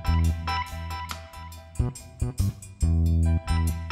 Thank you.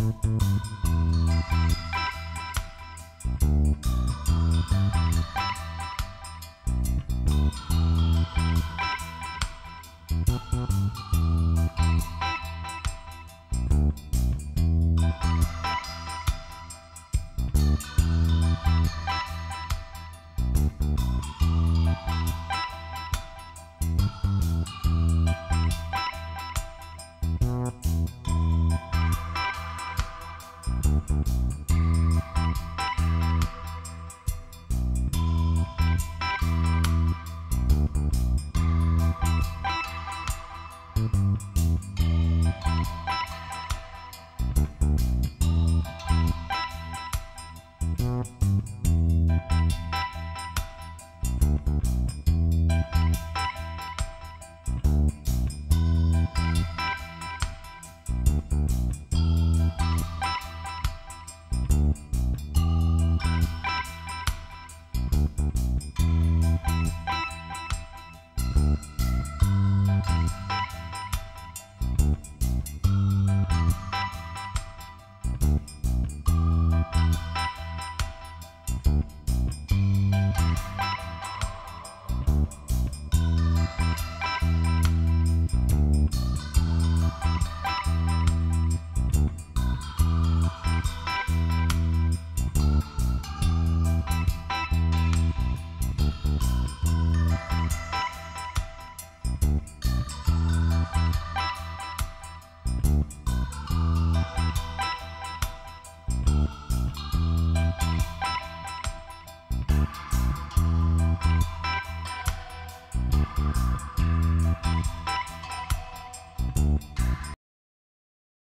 Música Música Música próxima.